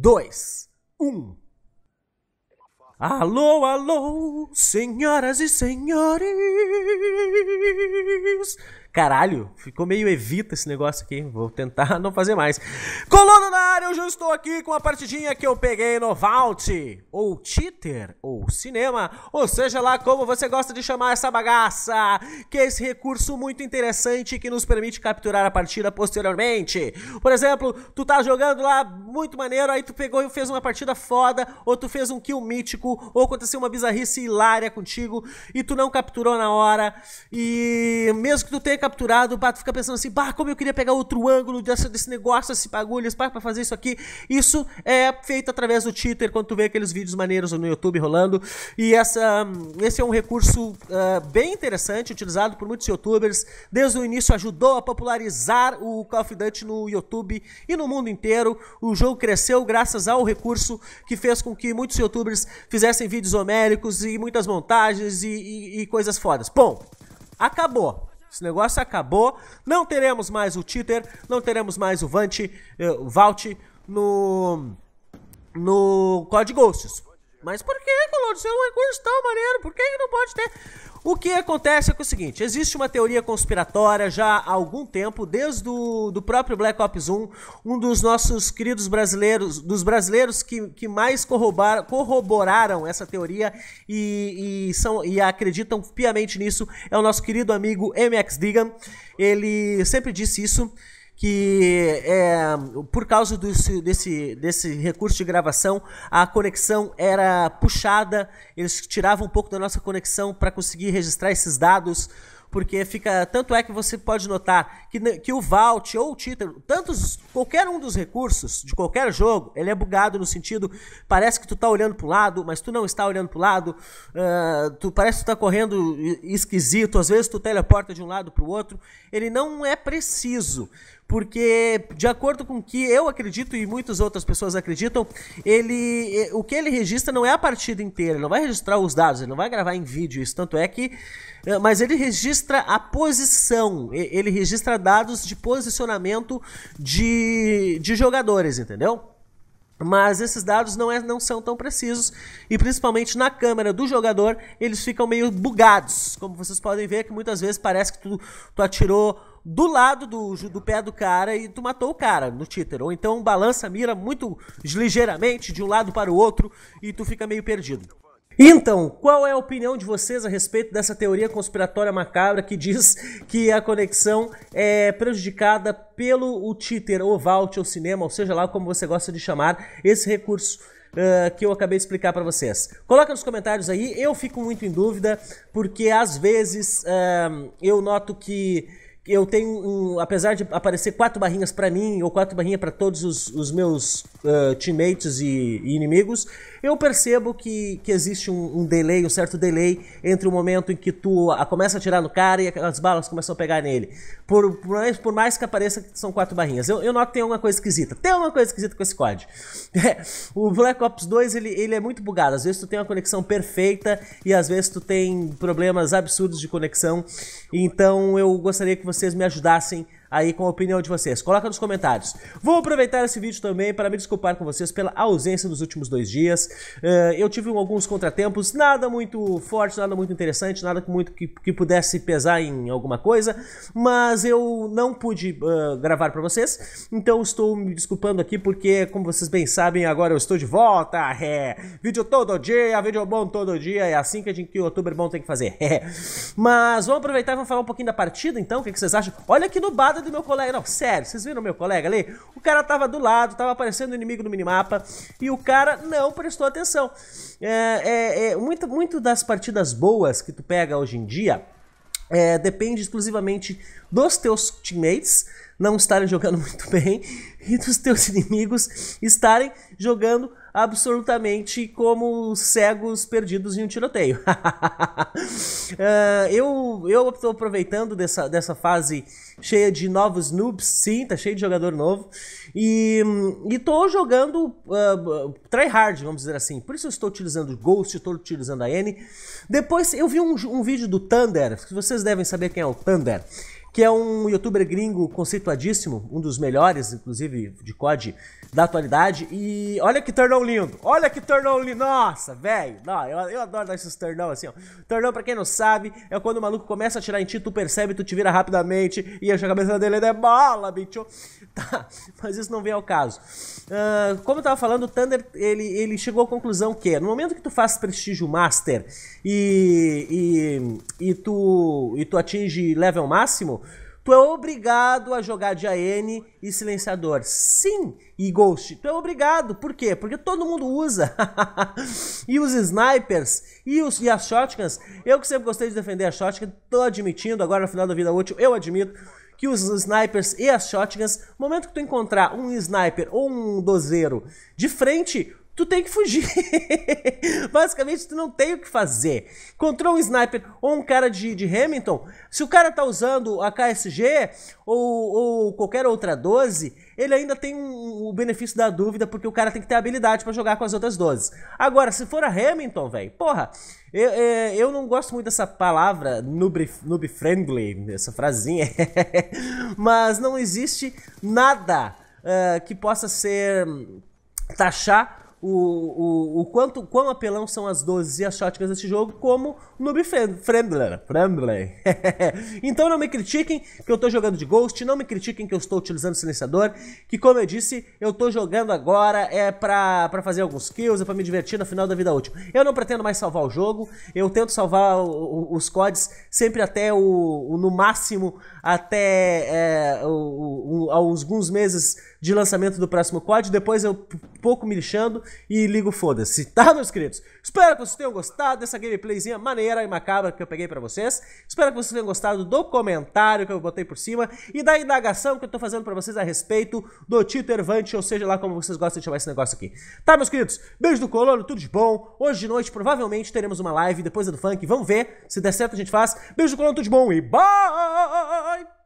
2, 1. Alô, alô, senhoras e senhores. Caralho, ficou meio evita esse negócio aqui. Vou tentar não fazer mais. Coluna na área, eu estou aqui com uma partidinha que eu peguei no Vault, ou Cheater, ou Cinema, ou seja lá como você gosta de chamar essa bagaça, que é esse recurso muito interessante que nos permite capturar a partida posteriormente. Por exemplo, tu tá jogando lá muito maneiro, aí tu pegou e fez uma partida foda, ou tu fez um kill mítico, ou aconteceu uma bizarrice hilária contigo, e tu não capturou na hora, e mesmo que tu tenha capturado, tu fica pensando assim, bah, como eu queria pegar outro ângulo desse, negócio, esse bagulho, bah, pra fazer isso aqui. Isso é feito através do cheater, quando tu vê aqueles vídeos maneiros no YouTube rolando. E essa, esse é um recurso uh, bem interessante, utilizado por muitos youtubers. Desde o início ajudou a popularizar o Call of Duty no YouTube e no mundo inteiro. O jogo cresceu graças ao recurso que fez com que muitos youtubers fizessem vídeos homéricos e muitas montagens e, e, e coisas fodas. Bom, acabou. Esse negócio acabou. Não teremos mais o Cheater, não teremos mais o Vant, uh, o Vault no no Code Ghosts. Mas por que, Colônia? Isso é recurso tão maneiro, por que, não pode ter? O que acontece é, que é o seguinte, existe uma teoria conspiratória já há algum tempo, desde o do próprio Black Ops 1, um dos nossos queridos brasileiros, dos brasileiros que, que mais corroboraram essa teoria e, e, são, e acreditam piamente nisso, é o nosso querido amigo MX Digan. Ele sempre disse isso, que é, por causa desse, desse, desse recurso de gravação, a conexão era puxada, eles tiravam um pouco da nossa conexão para conseguir registrar esses dados porque fica tanto é que você pode notar que, que o Vault ou o título, tantos qualquer um dos recursos de qualquer jogo, ele é bugado no sentido parece que tu tá olhando para o lado, mas tu não está olhando para o lado, uh, tu parece que tu tá correndo esquisito, às vezes tu teleporta de um lado para o outro, ele não é preciso porque de acordo com o que eu acredito e muitas outras pessoas acreditam, ele o que ele registra não é a partida inteira, ele não vai registrar os dados, ele não vai gravar em vídeo, isso tanto é que eh, mas ele registra a posição, ele registra dados de posicionamento de, de jogadores, entendeu? Mas esses dados não, é, não são tão precisos e principalmente na câmera do jogador eles ficam meio bugados. Como vocês podem ver que muitas vezes parece que tu, tu atirou do lado do, do pé do cara e tu matou o cara no títer. Ou então balança a mira muito ligeiramente de um lado para o outro e tu fica meio perdido. Então, qual é a opinião de vocês a respeito dessa teoria conspiratória macabra que diz que a conexão é prejudicada pelo o cheater, ou vault, ou cinema, ou seja lá como você gosta de chamar esse recurso uh, que eu acabei de explicar para vocês? Coloca nos comentários aí, eu fico muito em dúvida, porque às vezes uh, eu noto que eu tenho, um, apesar de aparecer quatro barrinhas para mim ou quatro barrinhas para todos os, os meus uh, teammates e, e, inimigos, eu percebo que, que existe um, um, delay, um certo delay entre o momento em que tu a, começa a atirar no cara e as balas começam a pegar nele. Por, por, mais, por mais que apareça que são quatro barrinhas. Eu, eu noto que tem alguma coisa esquisita. Tem alguma coisa esquisita com esse COD. É, o Black Ops 2 ele, ele é muito bugado. Às vezes tu tem uma conexão perfeita e às vezes tu tem problemas absurdos de conexão. Então eu gostaria que vocês me ajudassem aí com a opinião de vocês. Coloca nos comentários. Vou aproveitar esse vídeo também para me desculpar com vocês pela ausência dos últimos dois dias. Uh, eu tive alguns contratempos, nada muito forte, nada muito interessante, nada muito que, que pudesse pesar em alguma coisa, mas eu não pude uh, gravar para vocês, então estou me desculpando aqui porque, como vocês bem sabem, agora eu estou de volta. É, vídeo todo dia, vídeo bom todo dia, é assim que, a gente, que o youtuber bom tem que fazer. É. Mas vamos aproveitar e vamos falar um pouquinho da partida então, o que, que vocês acham? Olha aqui no Bada do meu colega. Não, sério, vocês viram meu colega ali? O cara tava do lado, tava aparecendo o inimigo no minimapa e o cara não prestou atenção. É, é, é muito, muito das partidas boas que tu pega hoje em dia é, depende exclusivamente dos teus teammates não estarem jogando muito bem e dos teus inimigos estarem jogando absolutamente como cegos perdidos em um tiroteio. uh, eu eu estou aproveitando dessa, dessa fase cheia de novos noobs, sim, tá cheio de jogador novo. E, e tô jogando uh, tryhard, vamos dizer assim. Por isso eu estou utilizando Ghost, estou utilizando a N. Depois eu vi um, um vídeo do Thunder, que vocês devem saber quem é o Thunder. Que é um youtuber gringo conceituadíssimo, um dos melhores, inclusive, de COD da atualidade. E olha que turnão lindo, olha que turnão lindo. Nossa, velho, eu, eu adoro dar esses turnão assim, ó. Turnão, pra quem não sabe, é quando o maluco começa a atirar em ti, tu percebe, tu te vira rapidamente e a cabeça dele é bola, bicho. Tá, mas isso não vem ao caso. Uh, como eu tava falando, o Thunder, ele, ele chegou à conclusão que no momento que tu faz prestígio master e, e, e, tu, e tu atinge level máximo, tu é obrigado a jogar de AN e silenciador. Sim, e Ghost. Tu é obrigado. Por quê? Porque todo mundo usa. e os snipers e, os, e as shotguns. Eu que sempre gostei de defender a shotgun, tô admitindo, agora no final da vida útil, eu admito que os snipers e as shotguns, no momento que tu encontrar um sniper ou um dozeiro de frente, tu tem que fugir. Basicamente, tu não tem o que fazer. Encontrou um sniper ou um cara de, de Hamilton, se o cara tá usando a KSG ou, ou qualquer outra 12, ele ainda tem um, o benefício da dúvida, porque o cara tem que ter habilidade para jogar com as outras 12. Agora, se for a Hamilton, velho, porra, eu, eu, eu, não gosto muito dessa palavra noob, noob friendly, essa frasinha, mas não existe nada uh, que possa ser taxar o, o, o quanto quão apelão são as 12 e as shotguns desse jogo como noob friendly. friendly. então não me critiquem que eu estou jogando de Ghost, não me critiquem que eu estou utilizando silenciador, que como eu disse, eu estou jogando agora é pra, pra fazer alguns kills, é pra me divertir no final da vida útil. Eu não pretendo mais salvar o jogo, eu tento salvar o, o, os CODs sempre até o, no máximo até é, alguns meses de lançamento do próximo COD, depois eu pouco me lixando e ligo foda-se, tá, meus queridos? Espero que vocês tenham gostado dessa gameplayzinha maneira e macabra que eu peguei pra vocês. Espero que vocês tenham gostado do comentário que eu botei por cima e da indagação que eu tô fazendo pra vocês a respeito do Tito Ervante, ou seja lá como vocês gostam de chamar esse negócio aqui. Tá, meus queridos? Beijo do colono, tudo de bom. Hoje de noite provavelmente teremos uma live depois do funk. Vamos ver. Se der certo a gente faz. Beijo do colono, tudo de bom e bye!